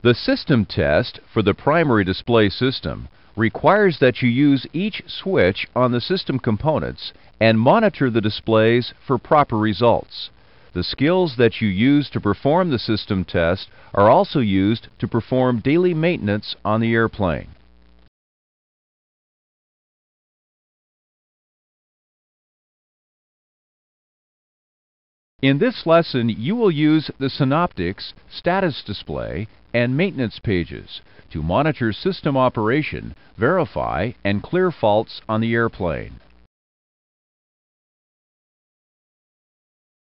The system test for the primary display system requires that you use each switch on the system components and monitor the displays for proper results. The skills that you use to perform the system test are also used to perform daily maintenance on the airplane. In this lesson, you will use the Synoptics status display and maintenance pages to monitor system operation, verify, and clear faults on the airplane.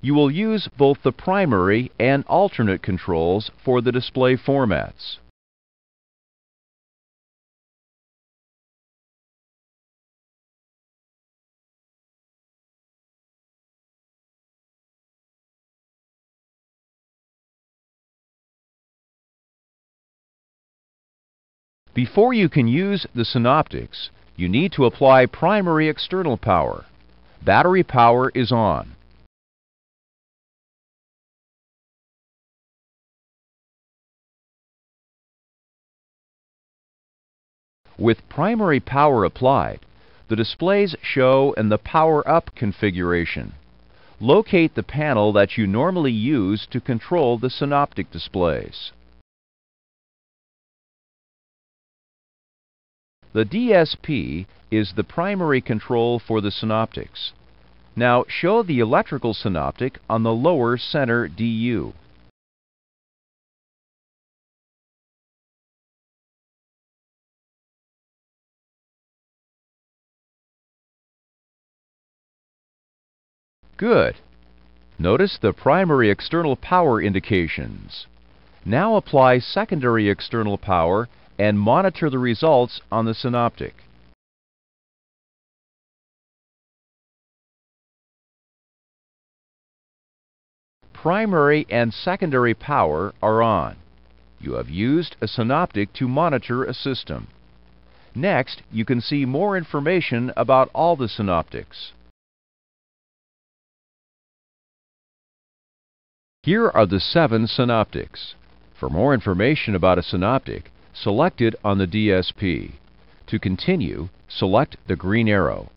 You will use both the primary and alternate controls for the display formats. Before you can use the Synoptics, you need to apply primary external power. Battery power is on. With primary power applied, the displays show in the Power Up configuration. Locate the panel that you normally use to control the synoptic displays. The DSP is the primary control for the synoptics. Now show the electrical synoptic on the lower center DU. Good. Notice the primary external power indications. Now apply secondary external power and monitor the results on the synoptic. Primary and secondary power are on. You have used a synoptic to monitor a system. Next, you can see more information about all the synoptics. Here are the seven synoptics. For more information about a synoptic, select it on the DSP. To continue, select the green arrow.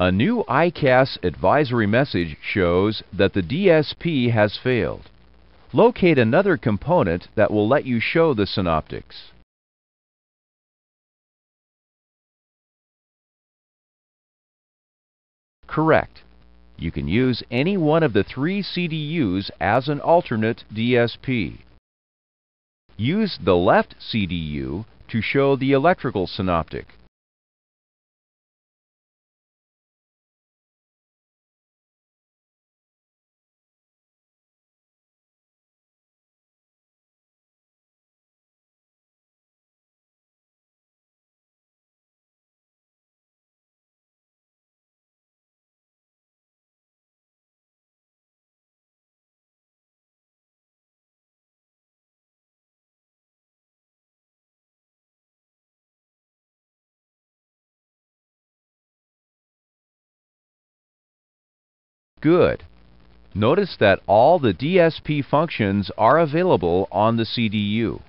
A new EICAS advisory message shows that the DSP has failed. Locate another component that will let you show the synoptics. Correct. You can use any one of the three CDUs as an alternate DSP. Use the left CDU to show the electrical synoptic. Good. Notice that all the DSP functions are available on the CDU.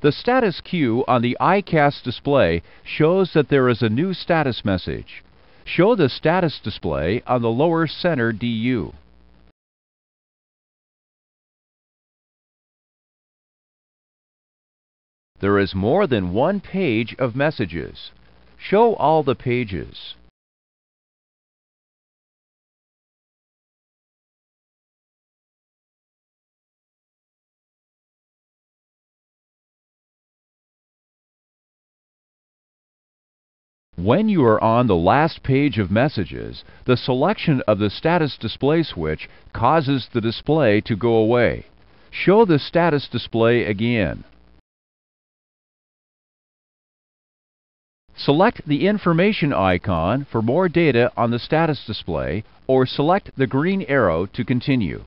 The status queue on the EICAS display shows that there is a new status message. Show the status display on the lower center DU. There is more than one page of messages. Show all the pages. When you are on the last page of messages, the selection of the status display switch causes the display to go away. Show the status display again. Select the information icon for more data on the status display or select the green arrow to continue.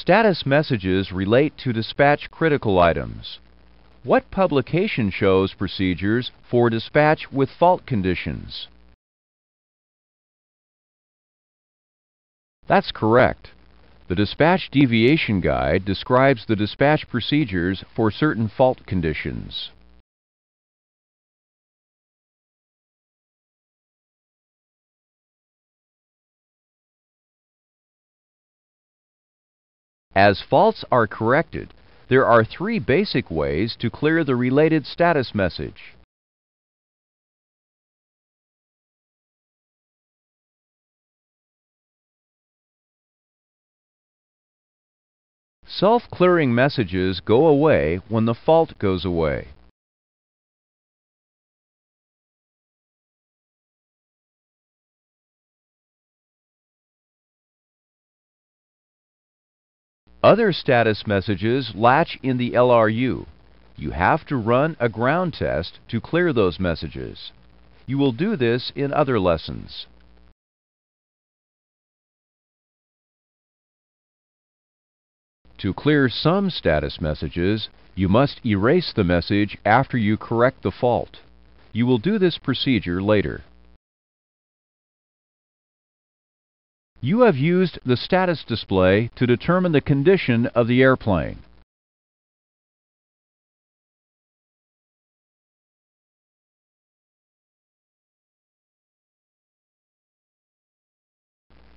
Status messages relate to dispatch critical items. What publication shows procedures for dispatch with fault conditions? That's correct. The Dispatch Deviation Guide describes the dispatch procedures for certain fault conditions. As faults are corrected, there are three basic ways to clear the related status message. Self-clearing messages go away when the fault goes away. Other status messages latch in the LRU. You have to run a ground test to clear those messages. You will do this in other lessons. To clear some status messages, you must erase the message after you correct the fault. You will do this procedure later. You have used the status display to determine the condition of the airplane.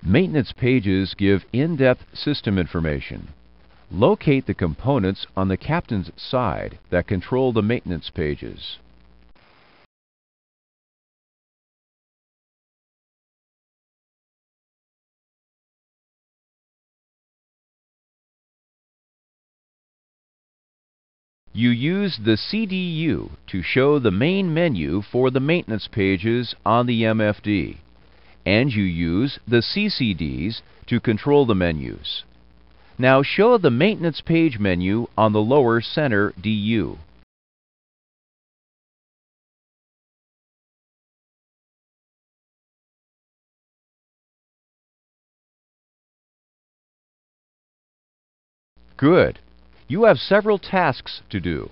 Maintenance pages give in-depth system information. Locate the components on the captain's side that control the maintenance pages. You use the CDU to show the main menu for the maintenance pages on the MFD, and you use the CCDs to control the menus. Now show the maintenance page menu on the lower center DU. Good. You have several tasks to do.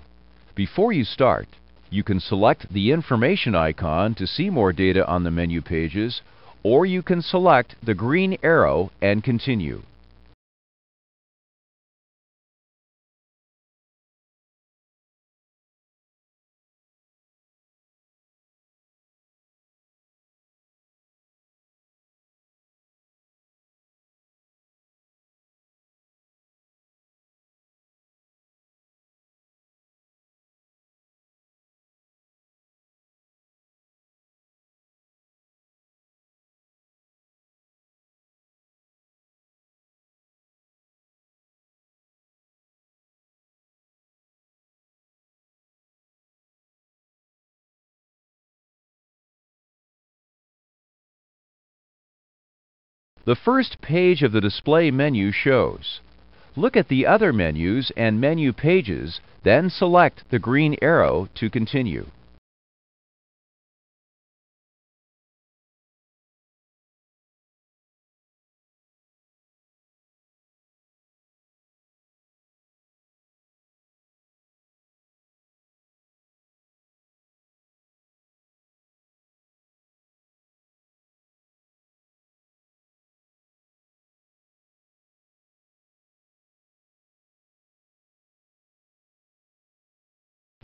Before you start, you can select the information icon to see more data on the menu pages, or you can select the green arrow and continue. The first page of the display menu shows. Look at the other menus and menu pages, then select the green arrow to continue.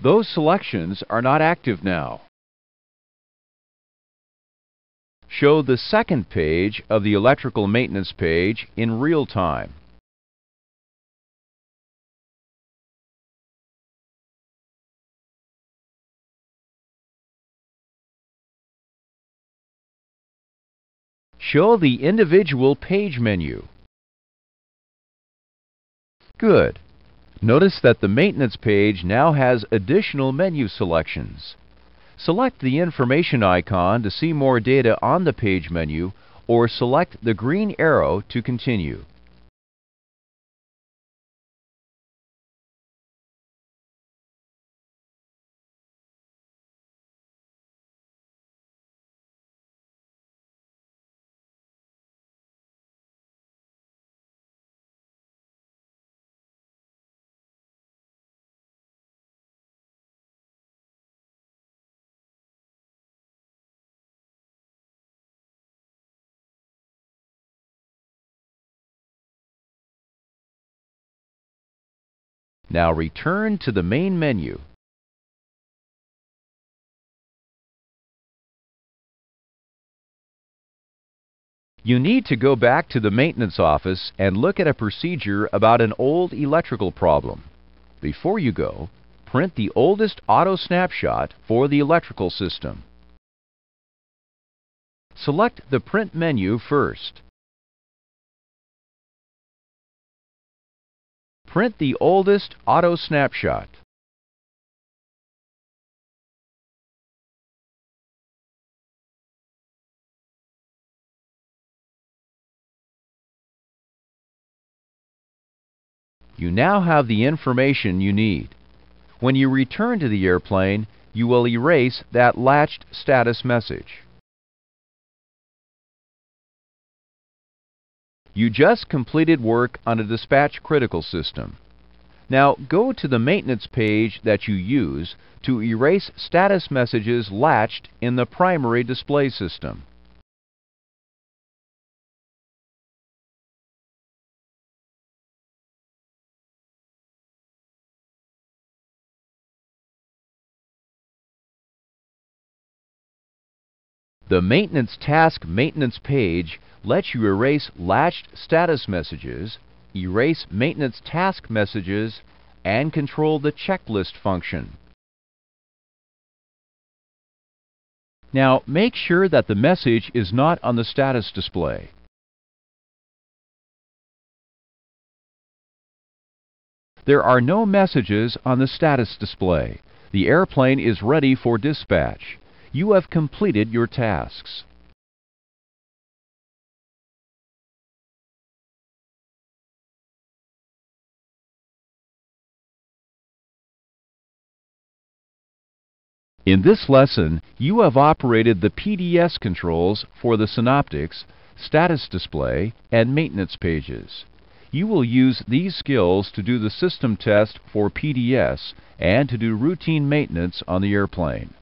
Those selections are not active now. Show the second page of the electrical maintenance page in real time. Show the individual page menu. Good. Notice that the maintenance page now has additional menu selections. Select the information icon to see more data on the page menu or select the green arrow to continue. Now return to the main menu. You need to go back to the maintenance office and look at a procedure about an old electrical problem. Before you go, print the oldest auto snapshot for the electrical system. Select the Print menu first. Print the oldest auto snapshot. You now have the information you need. When you return to the airplane, you will erase that latched status message. You just completed work on a dispatch critical system. Now go to the maintenance page that you use to erase status messages latched in the primary display system. The Maintenance Task Maintenance page lets you erase latched status messages, erase maintenance task messages, and control the checklist function. Now make sure that the message is not on the status display. There are no messages on the status display. The airplane is ready for dispatch. You have completed your tasks. In this lesson, you have operated the PDS controls for the synoptics, status display, and maintenance pages. You will use these skills to do the system test for PDS and to do routine maintenance on the airplane.